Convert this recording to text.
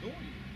perdoe